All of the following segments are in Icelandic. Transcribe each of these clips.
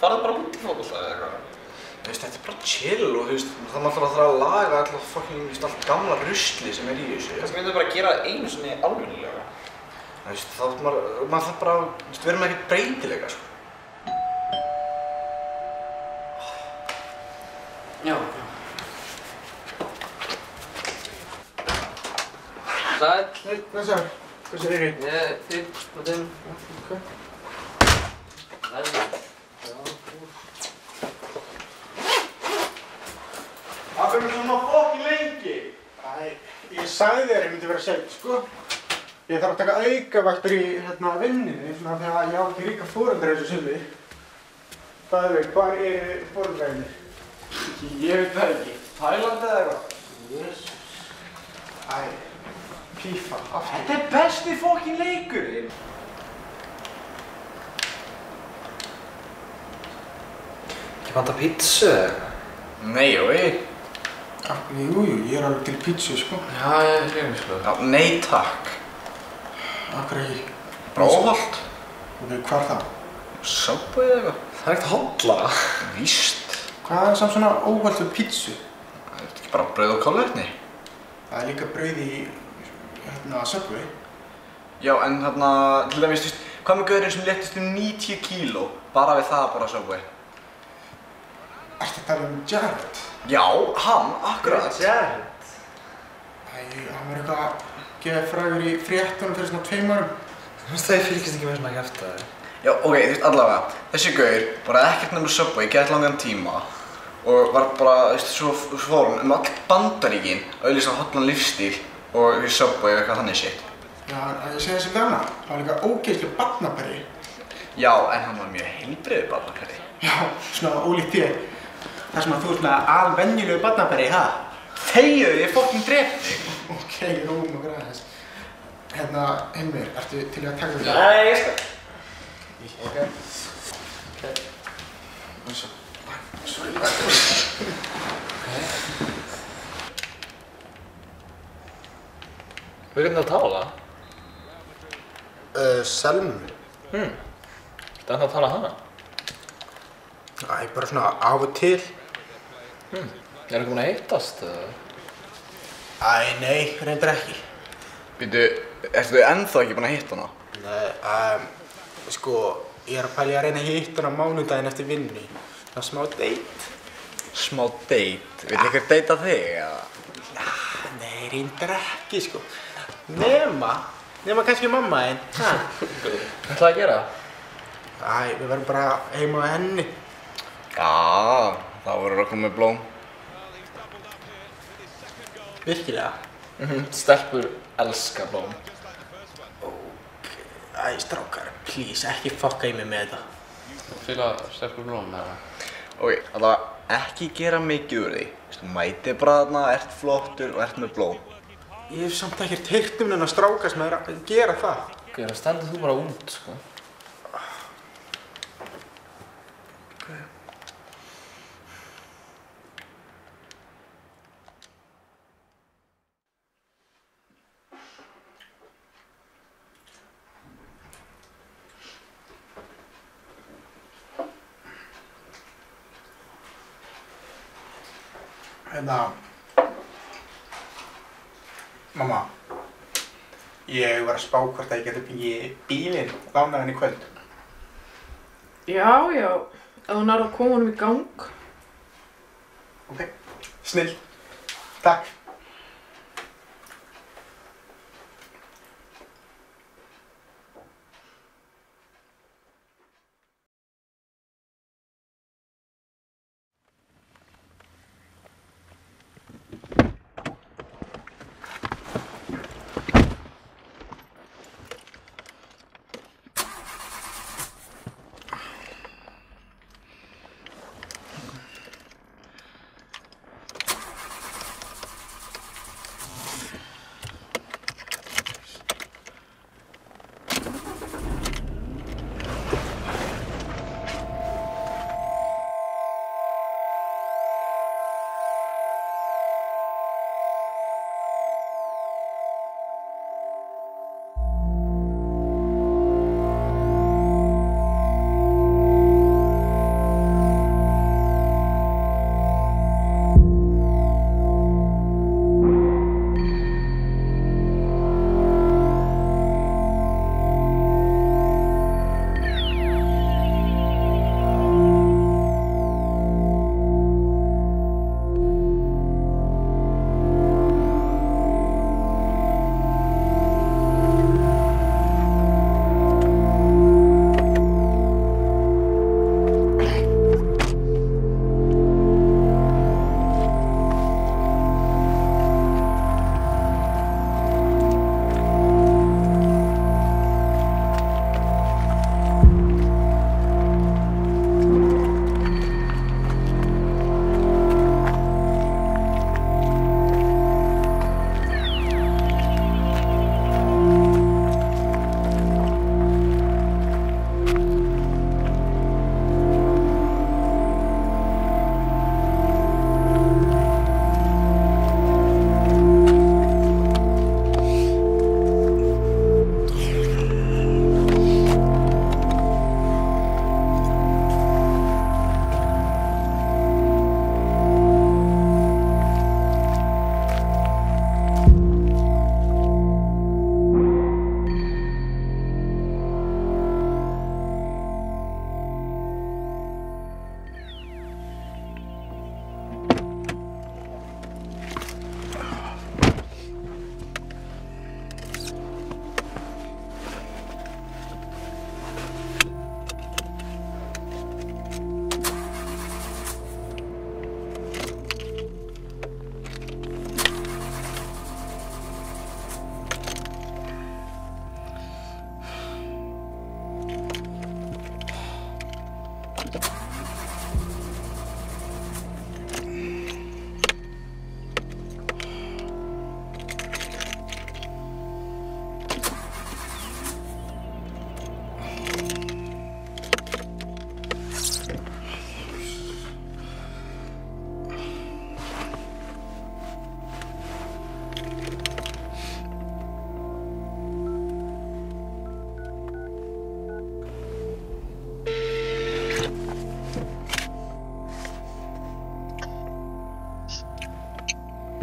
Farðu bara út í fókbalta eða eitthvað. Þú veist, þetta er bara chill og þú veist, það maður þarf að þarf að laga alltaf fucking, þú veist, allt gamla rusli sem er í þessu. Kannski myndum við bara að gera það einu sinni alveg Þú veist, þá þarf maður, maður þarf bara, þú veist, við erum ekkert breytilega, sko. Já, já. Sæl. Nei, blessaður. Hvað sér Eirík? Ég er fyrr á þeim. Ok. Sæl. Það fyrir svona fokkin lengi. Æ, ég sagði þér ég myndi vera sent, sko. Ég þarf að taka aukavaktur í hérna vinninni, svona þegar ég á ekki ríka fóreldra eins og Silvi. Það er, hvað er fóreldraðinni? Ég veit það ekki. Þælandi eða eitthvað? Jésús. Æ, pífa, aftur. Þetta er besti fokkin leikurinn. Ekki vanta pítsu eða? Nei, jói. Ah, Jú, jú, ég er alveg til pítsu, sko. Já, ég er hrifin sko. Já, nei takk. Akkur ekki. Bara óholt. Ok, hvað er það? Subway eða eitthvað? Það er ekkert hotla. Víst. Hvað er samt svona óvald við pítsu? Það er ekki bara brauð og kálvetni. Það er líka brauð í, hérna, Subway. Já, en þarna, til dæmis, þú veist, hvað með gaurinn sem léttist um 90 kíló bara við það að bara Subway? Ertu að tala um Jared? Já, hann, akkurat. Jared. Æ, hann var eitthvað að gefa frægur í fréttunum fyrir svona tveim árum. Þú veist það ég fylgist ekki með svona kæft að Já, ok, þú veist, allavega, þessi gaur bara ekkert nefnir Subway, gett langan tíma og var bara, þú veist, svo svo fór hann um all bandaríkin að auðvitað hotlan lífstíl og við Subway og eitthvað þannig shit. Já, að ég segi þessi gana, það var líka ógeðslega barnabæri. Já, en hann var mjög heilbriðið barnakari. Já, svona ólíkt þér. Það sem að þú ert svona alvenjulegu barnabæri, ha? Þegiðu, ég fokkin dref þig. Ok, róum og græðis. Hérna, Heimir, ertu til að taka þetta? Nei, ég skal. Ok. Ok. Svo. Við getum að tala. Uh, Selmu. Hmm. Þetta er að tala hana. Æ, bara svona af og til. Er ekki búin að heitast? Æ, nei, reyndar ekki. Býtu, ertu þau ennþá ekki búin að hitta hana? Nei, um, sko, ég er að pæli að reyna að hitta hana mánudaginn eftir vinnu. Það er smá date. Smá date, vil ykkur deyta þig eða? Nei, reyndar ekki, sko. Nema, nema kannski mamma einn. Hvað ætlaði að gera? Æ, við verðum bara heima á henni. Já, þá voru að koma með blóm. Virkilega? Mhm. Stelpur elska blóm. Æ, strákar, please, ekki fokka í mig með þetta. Fylga stelpur blóm eða? Ok, allavega ekki gera mikið úr því. Þú mæti bara þarna, ert flottur og ert með blóm. Ég hef samt ekkert heyrt um þennan stráka sem er að gera það. Gera, stendur þú bara út, sko. Hérna, mamma, ég var að spá hvort að ég geti fengið bílinn lánaðan í kvöld. Já, já, ef þú nærðu að koma honum í gang. Ok, snill, takk.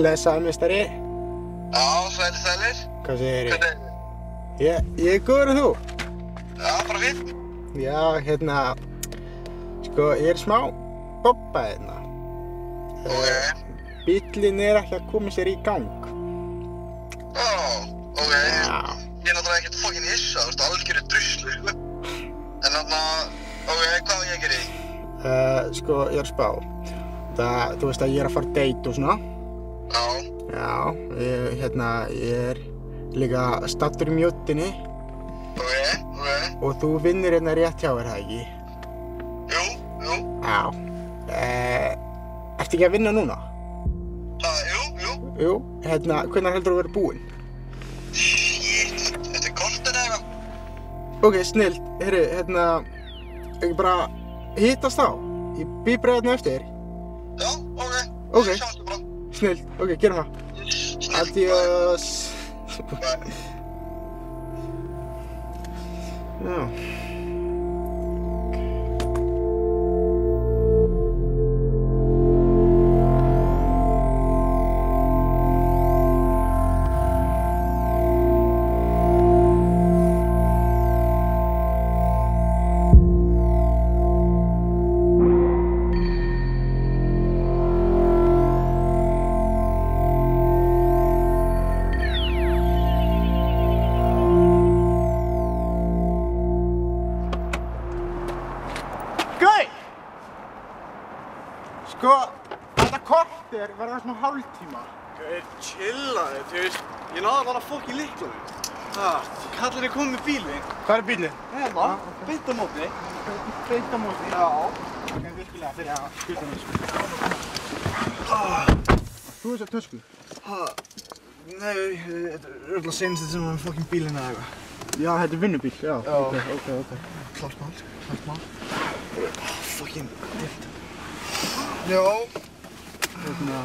Blessaði mistari. Já, sælir, sælir. Hvað segir ég? Hvernig? Ég, ég er góður en þú. Já, bara fínt. Já, hérna, sko, ég er smá bobba hérna. Ok. Bíllinn er ekki að koma sér í gang. Ó, ok. Já. Ég er náttúrulega ekkert fokkin hissa, þú veist, algjöru druslu. En þarna, ok, hvað á ég að gera í? Uh, sko, ég er að spá. Það, þú veist að ég er að fara date og svona. Já, ég, hérna, ég er líka stattur í mjóttinni ok, ok. og þú vinnur hérna rétt hjá þér, það ekki? Jú, jú. Já. Uh, ertu ekki að vinna núna? Það, jú, jú. Jú. Hérna, hvernig heldur þú að vera búinn? Shit, þetta er kortin eða eitthvað? Ok, snilt. Herru, hérna, ekki bara hittast þá? Ég bý bara hérna eftir. Já, ok. Ok. Sjáumstu bara. Snilt. Ok, gerum það. Adiós. ég náði bara að fokk í liklunum. Það, kallar ég komið með bílinn. Hvað er bílinn? Hérna, beint á móti. Beint á móti. Já. Ok, virkilega fyrir að skjuta mig, sko. Þú veist að tösku? Nei, þetta er öll að senast þetta sem var með fokkin bílinn eða eitthvað. Já, þetta er vinnubíl, já. Já. Ok, ok, ok. Klart mál, klart mál. Fokkin dilt. Já. Hérna,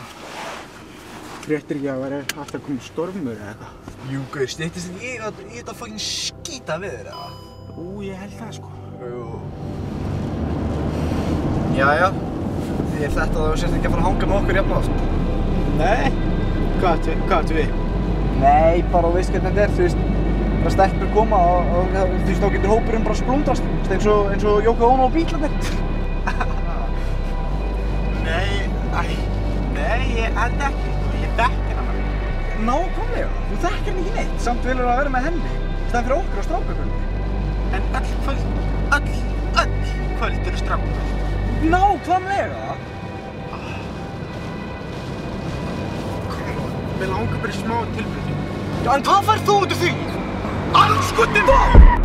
fréttir ekki að vera alltaf að koma stormur eða eitthvað. Jú, gauður, stýttist þetta í, í þetta fokkin skýta við þér eða? Ú, ég held það, sko. Jú. Jæja, því þetta að þú sért ekki að fara að hanga með okkur jafn oft. Nei. Hvað áttu við? Nei, bara þú veist hvernig þetta er, þú veist, bara stelpur koma og, og þú veist, þá getur hópurinn bara veist, eins og, eins og Jóko Ono og bílarnir. Nei, æ, nei, ég held ekki, Nákvæmlega, þú þekkir hann ekki neitt, samt vilur að vera með henni, staðan fyrir okkur á strákakvöldi. En öll kvöld, öll, öll kvöld eru strákar. Nákvæmlega? Mér langar bara í smá. Já, en hvað færð þú út úr því? Anskutin!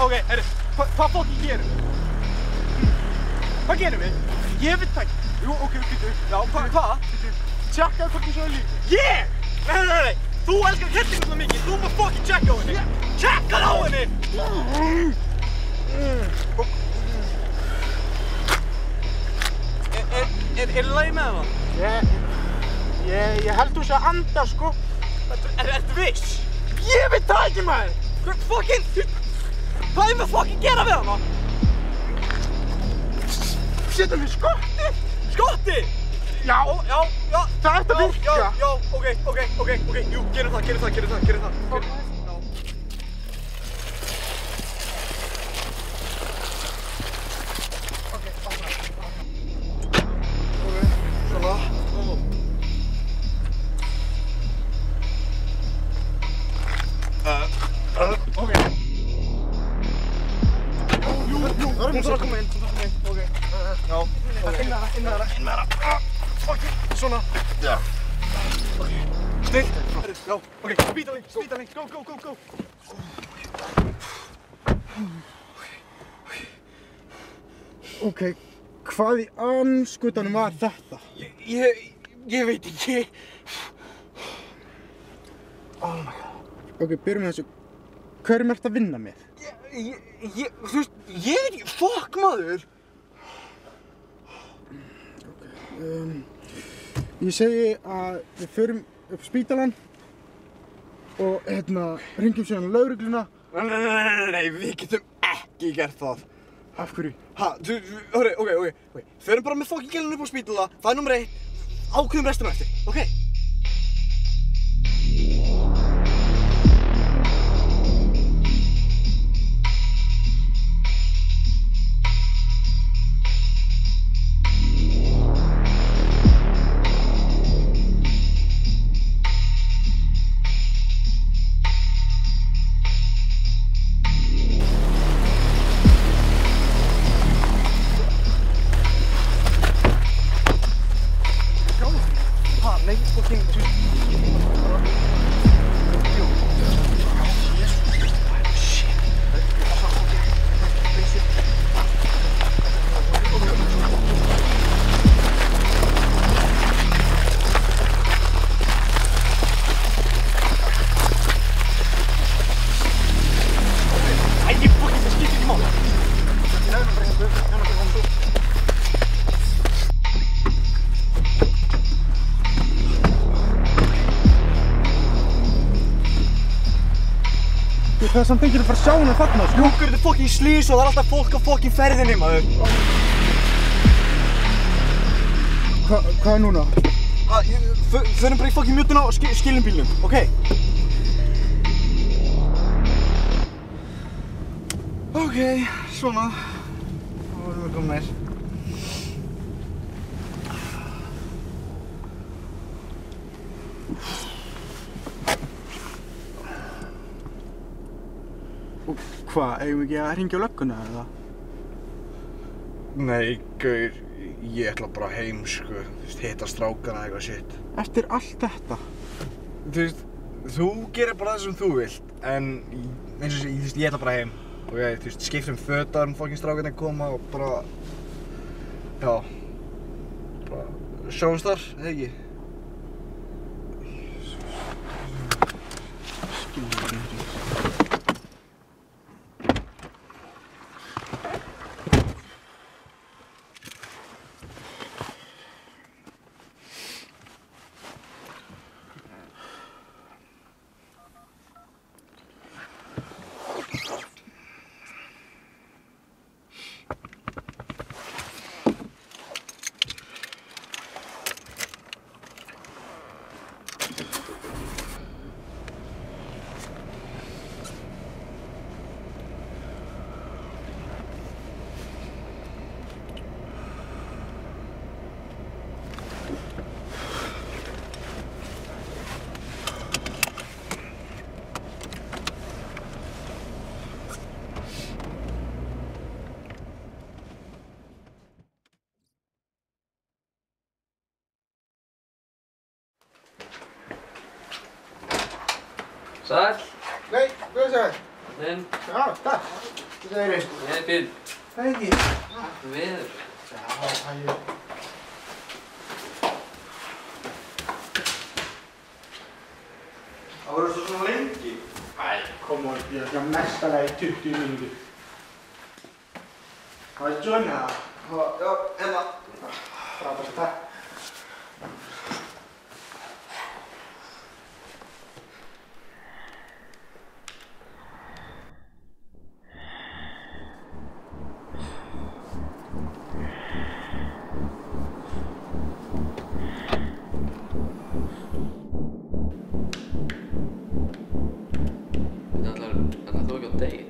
Ok, herri, hva, hvað fokkin gerum við? Hvað gerum við? Ég veit það ekki. Jú, ok, býtu. Já, hvað, hvað? Tjekkaðu hvort þú svo er líf. Ég? Nei, nei, nei, nei, þú elskar kettingum svo mikið, þú maður fokkin tjekka á henni! Tjekka á henni! Er, er, er, er lagi með það? Ég, ég, ég held þú sé að anda, sko. Er, ertu viss? Ég veit það ekki, maður! Hvað fokkin, hvað er með fokkin gera við hana? Setjum við skotti! Skotti! Já, já, já. Það ætti að virka. Já, já, ok, ok, ok, ok, jú, gerum það, gerum það, gerum það. Gerum það. Ok, hvað í anskutanum var þetta? Ég, ég veit ekki. Oh my god. Ok, byrjum með þessu. Hverjum ert að vinna með? Ég, ég, þú veist, ég veit ekki, fuck maður. Um, ég segi að við förum upp spítalan og hérna ringjum síðan laurugluna. Nei, nei, nei, nei, nei, við getum ekki gert það. Af hverju? Ha, þú, ok, ok, ok, ok. Förum bara með fucking gælun upp á spítala, það er nummer eitt. Ákveðum restina eftir, ok? Það er samt enginn að fara að sjá hana þarna, sko. Lúkur, þetta er fucking slís og það er alltaf fólk á fucking ferðinni, maður. Hva, hvað er núna? Ég, fö- förum bara í fucking mjutuna og ski, skiljum bílnum, ok? Ok, svona. Þá erum við komnir. Og hvað, eigum við ekki að ringja lögguna eða? Nei, gaur, ég ætla bara heim, sko. Þú veist, hitta strákana eitthvað shit. Eftir allt þetta? Þú veist, þú gerir bara það sem þú vilt, en eins og veist, ég ætla bara heim. Og ég, þú veist, skiptum fötar um fokkin strákana koma og bara, já, bara sjáumst þar, eða ekki? Sæl, Nei, hvað er það? þinn, Já, takk. Hvað segir þið? ég er fín, Það er ekki. viður. Já, það er... Það verður svo svona lengi. Æ, kom on, ég er svona mestalega í 20 mínútur. Hvað er Johnny það? Já, hérna. Frábært takk. Þetta ætlar, ætlar þú ekki á date?